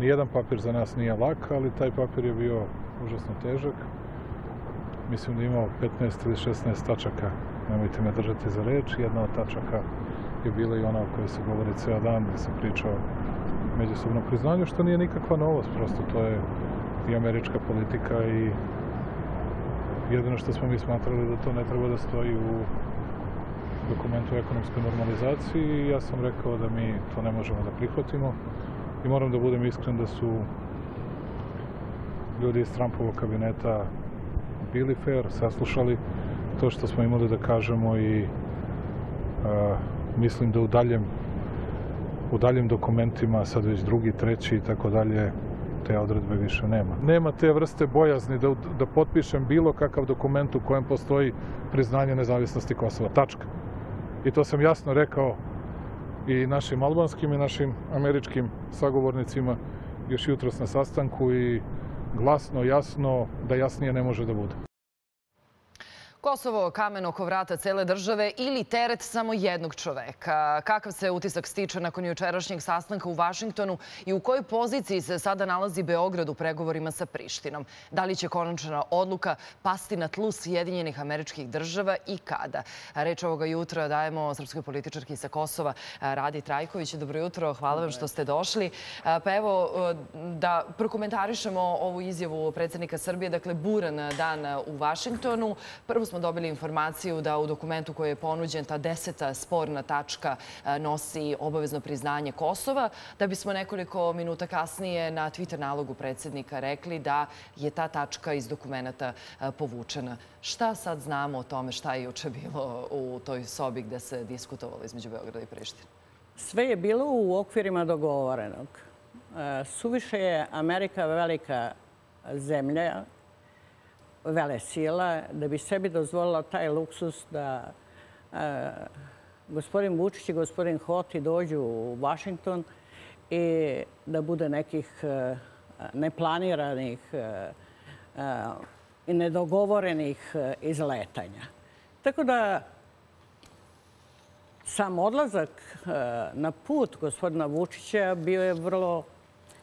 Nijedan papir za nas nije lak, ali taj papir je bio užasno težak. Mislim da je imao 15 ili 16 tačaka. Nemojte me držati za reč. Jedna od tačaka je bila i ona o kojoj se govori ceo dan, gdje se priča o međusobnom priznanju, što nije nikakva novost. Prosto to je i američka politika i jedino što smo mi smatrali da to ne treba da stoji u dokumentu o ekonomskoj normalizaciji. Ja sam rekao da mi to ne možemo da prihvatimo i moram da budem iskren da su ljudi iz Trumpovog kabineta bili fair, saslušali to što smo imali da kažemo i a, mislim da u daljem u daljem dokumentima, sad već drugi, treći i tako dalje, te odredbe više nema. Nema te vrste bojazni da, da potpišem bilo kakav dokument u kojem postoji priznanje nezavisnosti Kosova. Tačka. I to sam jasno rekao i našim albanskim i našim američkim sagovornicima još jutros na sastanku i glasno, jasno, da jasnije ne može da bude. Kosovo kamen oko vrata cele države ili teret samo jednog čoveka? Kakav se utisak stiče nakon jučerašnjeg sastanka u Vašingtonu i u kojoj poziciji se sada nalazi Beograd u pregovorima sa Prištinom? Da li će konačna odluka pasti na tlu Sjedinjenih američkih država i kada? Reč ovoga jutra dajemo srpskoj političarki sa Kosova, Radi Trajković. Dobro jutro, hvala vam što ste došli. Pa evo, da prokomentarišemo ovu izjavu predsjednika Srbije, dakle, buran dan u Vašingtonu. Prvo smo dobili informaciju da u dokumentu koji je ponuđen ta deseta sporna tačka e, nosi obavezno priznanje Kosova, da bismo nekoliko minuta kasnije na Twitter nalogu predsjednika rekli da je ta tačka iz dokumenta e, povučena. Šta sad znamo o tome šta je juče bilo u toj sobi gde se diskutovalo između Beograda i Prištine? Sve je bilo u okvirima dogovorenog. E, suviše je Amerika velika zemlja vele sila, da bi sebi dozvolila taj luksus da e, gospodin Vučić i gospodin Hoti dođu u Washington i da bude nekih e, neplaniranih e, e i nedogovorenih e, izletanja. Tako da sam odlazak e, na put gospodina Vučića bio je vrlo,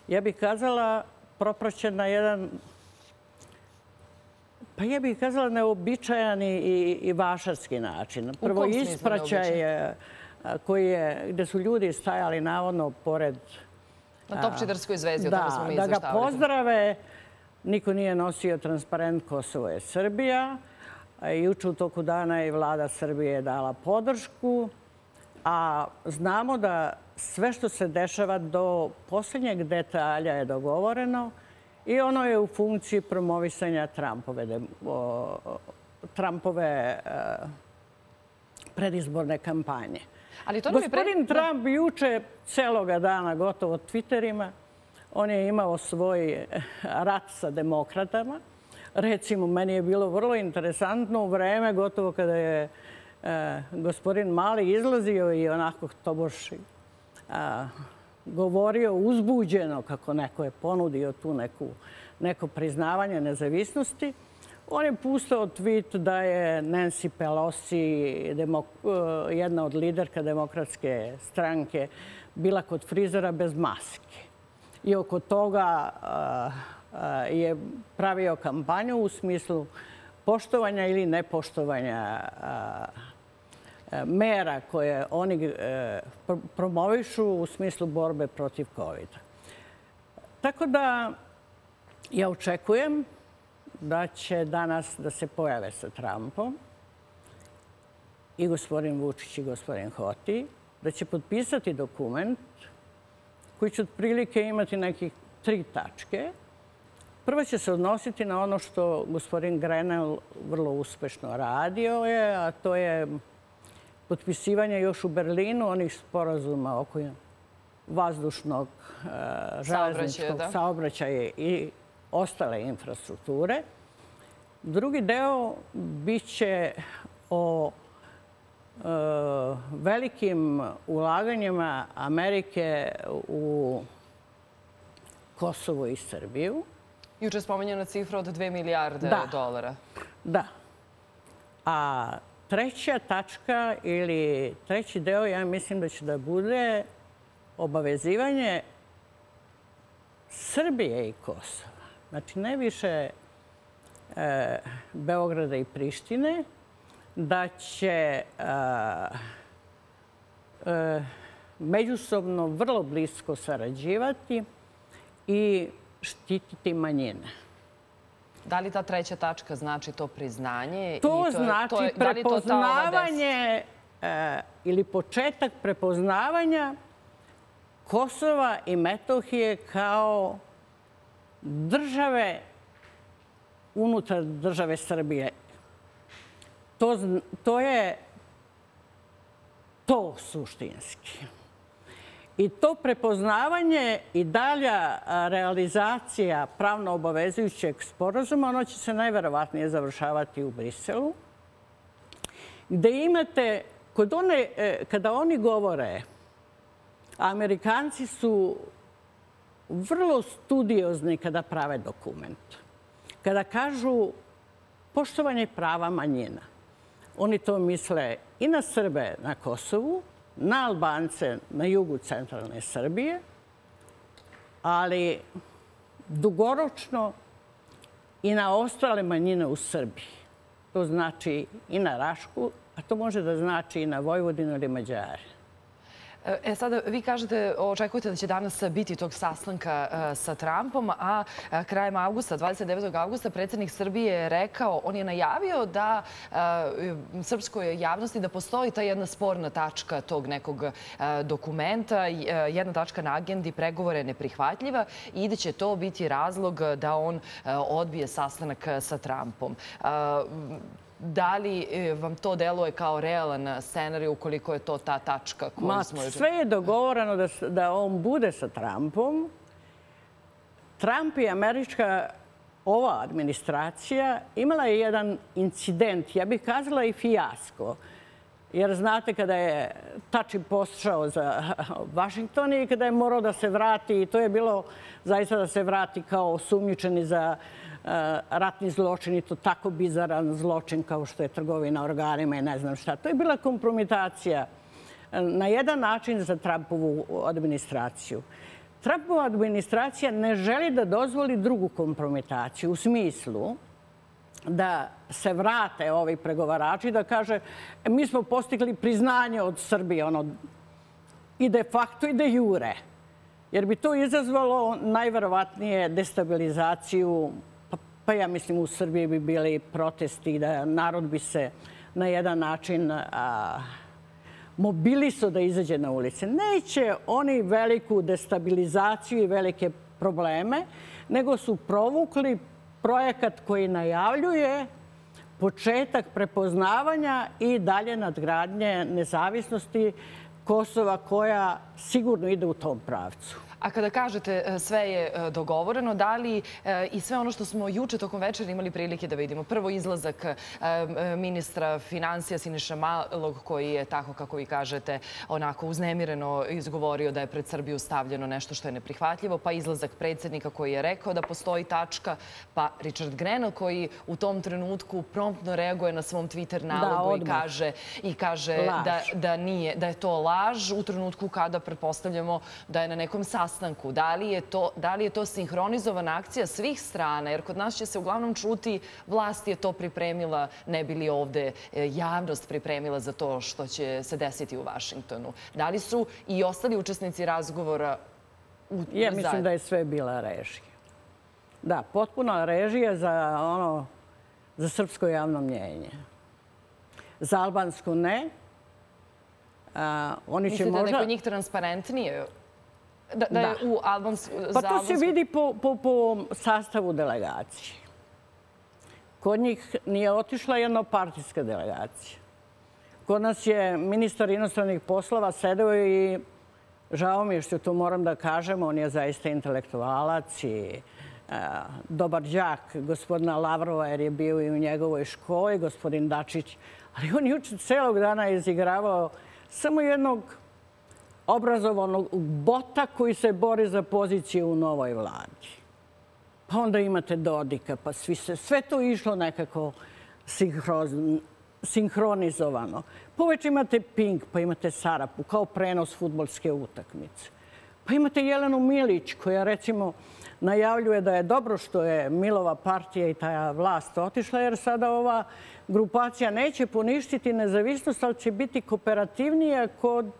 ja bih kazala, propraćen na jedan Pa ja bih kazala neobičajan i vašarski način. Prvo ispraćaj koji je, gde su ljudi stajali navodno pored... Na Topčidarskoj zvezdi, o tome smo mi izveštavali. Da ga pozdrave, niko nije nosio transparent Kosovo je Srbija. Juče u toku dana je vlada Srbije dala podršku. A znamo da sve što se dešava do posljednjeg detalja je dogovoreno. I ono je u funkciji promovisanja Trumpove e, predizborne kampanje. Gospodin Trump juče celoga dana gotovo Twitterima, on je imao svoj rat sa demokratama. Recimo, meni je bilo vrlo interesantno u vreme, gotovo kada je e, gospodin Mali izlazio i onako toboši govorio uzbuđeno kako neko je ponudio tu neku, neko priznavanje nezavisnosti. On je pustao tweet da je Nancy Pelosi, eh, jedna od liderka demokratske stranke, bila kod frizera bez maske. I oko toga eh, je pravio kampanju u smislu poštovanja ili nepoštovanja eh, mera koje oni e, promovišu u smislu borbe protiv COVID-a. Tako da ja očekujem da će danas da se pojave sa Trumpom i gospodin Vučić i gospodin Hoti, da će potpisati dokument koji će otprilike imati nekih tri tačke. Prva će se odnositi na ono što gospodin Grenell vrlo uspešno radio, je, a to je potpisivanja još u Berlinu onih sporazuma oko vazdušnog e, železničkog saobraćaja i ostale infrastrukture. Drugi deo bit će o e, velikim ulaganjima Amerike u Kosovo i Srbiju. Juče je spomenjena cifra od 2 milijarde dolara. Da. A treća tačka ili treći deo, ja mislim da će da bude obavezivanje Srbije i Kosova, znači ne više e, Beograda i Prištine, da će e, međusobno vrlo blisko sarađivati i štititi manjine. Da li ta treća tačka znači to priznanje? To znači prepoznavanje e, ili početak prepoznavanja Kosova i Metohije kao države unutar države Srbije. To je to suštinski. I to prepoznavanje i dalja realizacija pravno obavezujućeg sporozuma, ono će se najverovatnije završavati u Briselu, gde imate, e, kada oni govore, Amerikanci su vrlo studiozni kada prave dokument. Kada kažu poštovanje prava manjina, oni to misle i na Srbe na Kosovu, na Albance na jugu centralne Srbije, ali dugoročno i na ostale manjine u Srbiji. To znači i na Rašku, a to može da znači i na Vojvodinu ili Mađare. E, e sada, vi kažete, očekujete da će danas biti tog sastanka e, sa Trumpom, a e, krajem augusta, 29. augusta, predsjednik Srbije je rekao, on je najavio da srpskoj javnosti da postoji ta jedna sporna tačka tog nekog dokumenta, jedna tačka na agendi, pregovore neprihvatljiva i da će to biti razlog da on odbije sastanak sa Trumpom. Da li e, vam to deluje kao realan scenarij ukoliko je to ta tačka koju smo... Sve je dogovorano da on bude sa Trumpom. Trump i američka ova administracija imala je jedan incident, ja bih kazala i fijasko. Jer znate kada je Tači pošao za Washington i kada je morao da se vrati, i to je bilo zaista da se vrati kao sumničeni za e, ratni zločin i to tako bizaran zločin kao što je trgovina organima i ne znam šta. To je bila kompromitacija e, na jedan način za Trumpovu administraciju. Trumpova administracija ne želi da dozvoli drugu kompromitaciju u smislu da se vrate ovi pregovarači da kaže mi smo postigli priznanje od Srbije ono, i de facto i de jure. Jer bi to izazvalo najverovatnije destabilizaciju pa, pa ja mislim u Srbiji bi bili protesti da narod bi se na jedan način mobiliso da izađe na ulice. Neće oni veliku destabilizaciju i velike probleme, nego su provukli projekat koji najavljuje početak prepoznavanja i dalje nadgradnje nezavisnosti Kosova koja sigurno ide u tom pravcu. A kada kažete e, sve je e, dogovoreno, da li e, i sve ono što smo juče tokom večera imali prilike da vidimo? Prvo izlazak ministra financija Siniša Malog koji je, tako kako vi kažete, onako uznemireno izgovorio da je pred Srbiju stavljeno nešto što je neprihvatljivo, pa izlazak predsjednika koji je rekao da postoji tačka, pa Richard Grenell koji u tom trenutku promptno reaguje na svom Twitter nalogu i kaže da je to laž u trenutku kada pretpostavljamo da je na nekom sastanku sastanku? Da li je to sinhronizovana akcija svih strana? Jer kod nas će se uglavnom čuti vlast je to pripremila, ne bi li ovde e, javnost pripremila za to što će se desiti u Vašingtonu. Da li su i ostali učesnici razgovora u zajednosti? Ja mislim da je sve bila režija. Da, potpuna režija za ono, za srpsko javno mnjenje. Za albansku ne. Mislite da je kod njih transparentnije Da je u Albans... Pa to se vidi po sastavu delegacije. Kod njih nije otišla jednopartijska delegacija. Kod nas je ministar inostranih poslova sedeo i žao mi je što to moram da kažem, on je zaista intelektualac i dobar džak gospodina Lavrova jer je bio i u njegovoj školi, gospodin Dačić. Ali on juče celog dana izigravao samo jednog obrazovanog bota koji se bori za pozicije u novoj vladi. Pa onda imate Dodika, pa svi se, sve to išlo nekako sinhronizovano. Pa Poveć imate Pink, pa imate Sarapu, kao prenos futbolske utakmice. Pa imate Jelenu Milić koja recimo najavljuje da je dobro što je Milova partija i ta vlast otišla jer sada ova grupacija neće poništiti nezavisnost, ali će biti kooperativnija kod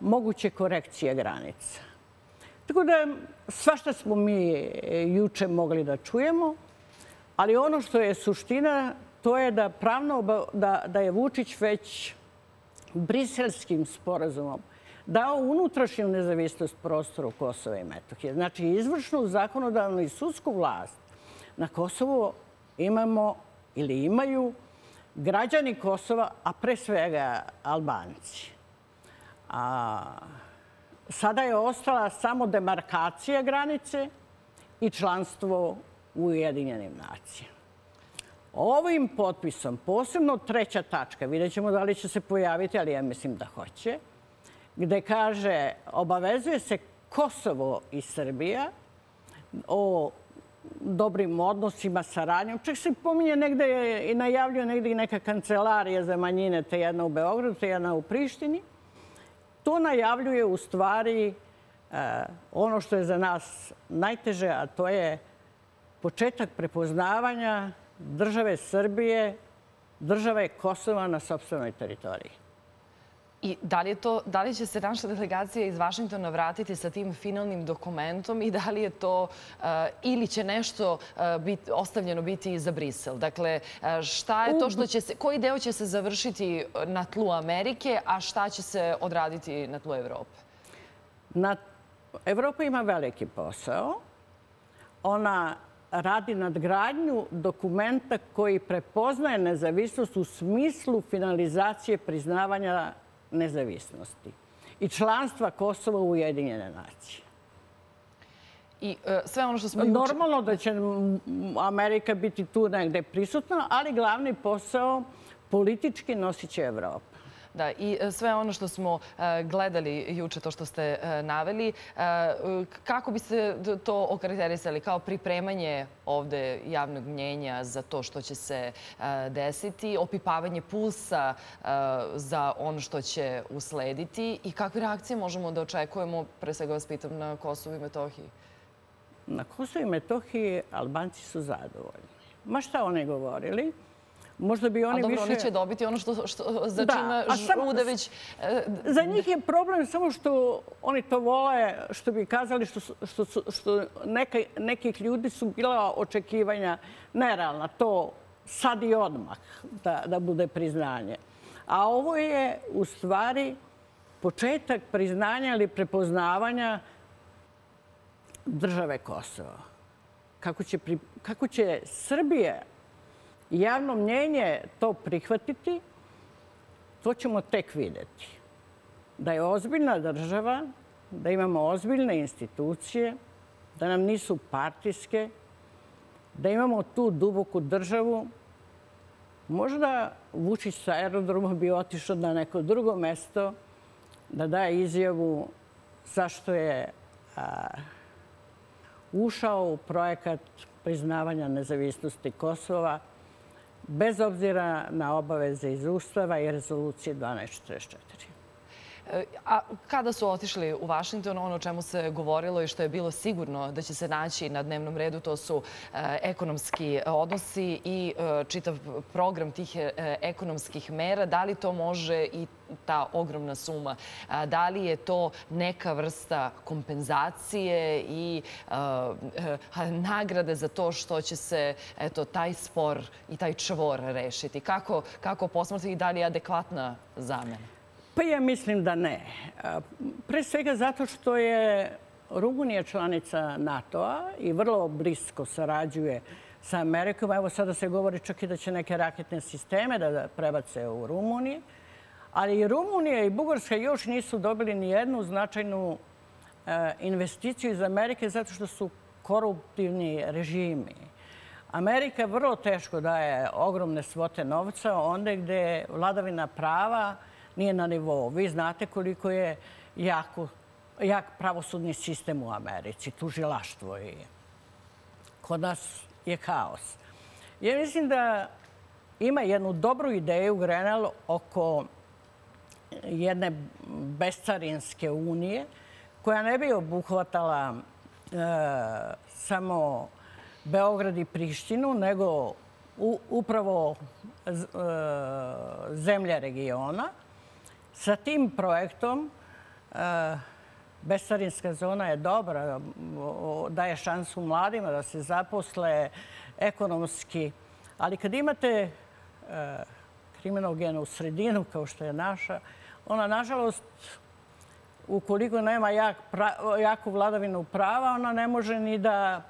moguće korekcije granica. Tako da svašta smo mi e, juče mogli da čujemo, ali ono što je suština, to je da pravno da je Vučić već briselskim sporazumom dao unutrašnju nezavisnost prostoru Kosova i Metohije. Znači, izvršnu, zakonodavnu i sudsku vlast na Kosovo imamo ili imaju građani Kosova, a pre svega Albanci. Sada je ostala samo demarkacija granice i članstvo u Ujedinjenim nacijama. Ovim potpisom, posebno treća tačka, vidjet ćemo da li će se pojaviti, ali ja mislim da hoće, gde kaže obavezuje se Kosovo i Srbija o dobrim odnosima, saradnjom. Čak se pominje negde i najavljuje negde i neka kancelarija za manjine, te jedna u Beogradu, te jedna u Prištini. To najavljuje u stvari e, ono što je za nas najteže, a to je početak prepoznavanja države Srbije, države Kosova na sobstvenoj teritoriji. I da li, je to, da li će se naša delegacija iz Vašingtona vratiti sa tim finalnim dokumentom i da li je to eh, ili će nešto eh, biti, ostavljeno biti za Brisel? Dakle, eh, šta je to što će se, koji deo će se završiti na tlu Amerike, a šta će se odraditi na tlu Evrope? Na, Evropa ima veliki posao. Ona radi nadgradnju dokumenta koji prepoznaje nezavisnost u smislu finalizacije priznavanja nezavisnosti i članstva Kosova u Ujedinjene nacije. I e, sve ono što smo... Normalno da će Amerika biti tu negde prisutna, ali glavni posao politički nosit će Evropa. Da, i e, sve ono što smo e, gledali juče, to što ste e, naveli, kako biste to okarakterisali kao pripremanje ovde javnog mnjenja za to što će se desiti, opipavanje pulsa za ono što će uslediti i kakve reakcije možemo da očekujemo, pre svega vas pitam, na Kosovo i Metohiji? Na Kosovo i Metohiji Albanci su zadovoljni. Ma šta oni govorili? Možda bi oni više... A dobro, oni će dobiti ono što, što za čime žude već... E, za njih je problem samo što oni to vole, što bi kazali, što, što, što neka, nekih ljudi su bila očekivanja nerealna. To sad i odmah da, da bude priznanje. A ovo je u stvari početak priznanja ili prepoznavanja države Kosova. Kako će, pri, kako će Srbije javno mnjenje to prihvatiti, to ćemo tek videti. Da je ozbiljna država, da imamo ozbiljne institucije, da nam nisu partijske, da imamo tu duboku državu, možda Vučić sa aerodroma bi otišao na neko drugo mesto da daje izjavu zašto je ušao u projekat priznavanja nezavisnosti Kosova, bez obzira na obaveze iz Ustava i rezolucije 1244. A kada su otišli u Vašington, ono o čemu se govorilo i što je bilo sigurno da će se naći na dnevnom redu, to su e, ekonomski odnosi i e, čitav program tih e, ekonomskih mera. Da li to može i ta ogromna suma, da li je to neka vrsta kompenzacije i nagrade za to što će se taj spor i taj čvor rešiti? Kako posmatrati i da li je adekvatna zamena? Pa ja mislim da ne. E, pre svega zato što je Rumunija članica NATO-a i vrlo blisko sarađuje sa Amerikom. Evo sada se govori čak i da će neke raketne sisteme da prebace u Rumuniji. Ali i Rumunija i Bugarska još nisu dobili ni jednu značajnu e, investiciju iz Amerike zato što su koruptivni režimi. Amerika vrlo teško daje ogromne svote novca onda gde vladavina prava nije na nivou. Vi znate koliko je jako, jak pravosudni sistem u Americi, tužilaštvo i kod nas je haos. Ja mislim da ima jednu dobru ideju Grenell oko jedne bescarinske unije koja ne bi obuhvatala e, samo Beograd i Prištinu, nego upravo e, zemlje regiona. Sa tim projektom eh, Besarinska zona je dobra, daje šansu mladima da se zaposle ekonomski. Ali kad imate eh, kriminogenu sredinu kao što je naša, ona, nažalost, ukoliko nema jaku vladavinu prava, ona ne može ni da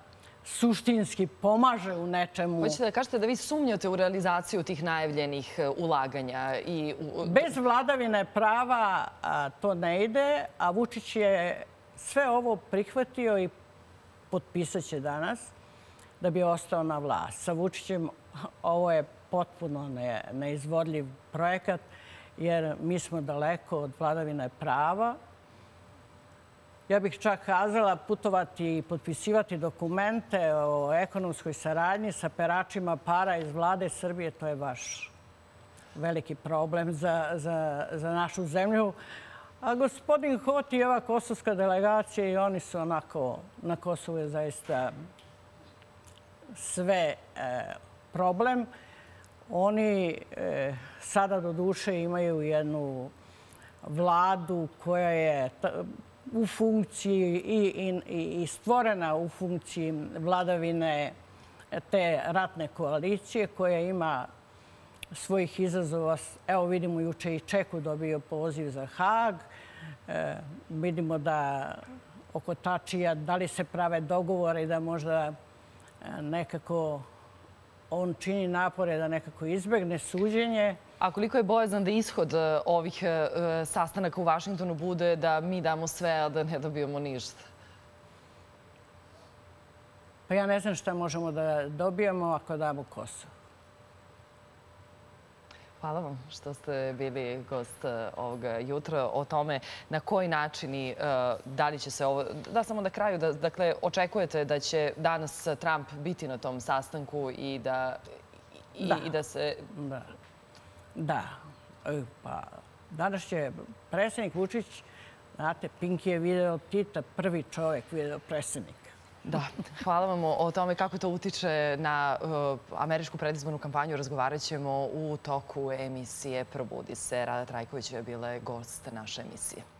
suštinski pomaže u nečemu. Hoćete da kažete da vi sumnjate u realizaciju tih najavljenih e, ulaganja? Bez vladavine prava to ne ide, a Vučić je sve ovo prihvatio i potpisat će danas da bi ostao na vlast. Sa Vučićem ovo je potpuno neizvodljiv projekat jer mi smo daleko od vladavine prava ja bih čak kazala, putovati i potpisivati dokumente o ekonomskoj saradnji sa peračima para iz vlade Srbije, to je baš veliki problem za našu zemlju. A gospodin Hot i ova kosovska delegacija, i oni su onako, na Kosovu je zaista sve e, problem. Oni e, sada do duše imaju jednu vladu koja je u funkciji i stvorena u funkciji vladavine te ratne koalicije koja ima svojih izazova. Evo vidimo juče i Čeku dobio poziv za Hag. E, vidimo da oko Tačija da li se prave dogovore i da možda e, nekako on čini napore da nekako izbegne suđenje. A koliko je bojazan da ishod e, ovih e, sastanaka u Vašingtonu bude da mi damo sve, a da ne dobijemo ništa? Pa ja ne znam šta možemo da dobijemo ako damo Kosovo. Hvala vam što ste bili gost e, ovog jutra o tome na koji način i da li će se ovo... Da, samo na kraju, dakle, očekujete da će danas Trump biti na tom sastanku i da se... Da. Da. E, pa, danas će predsjednik Vučić, znate, Pinki je video Tita, prvi čovjek video predsjednika. Da, hvala vam o tome kako to utiče na e, američku predizbornu kampanju. Razgovarat ćemo u toku emisije Probudi se. Rada Trajković je bila gost naše emisije.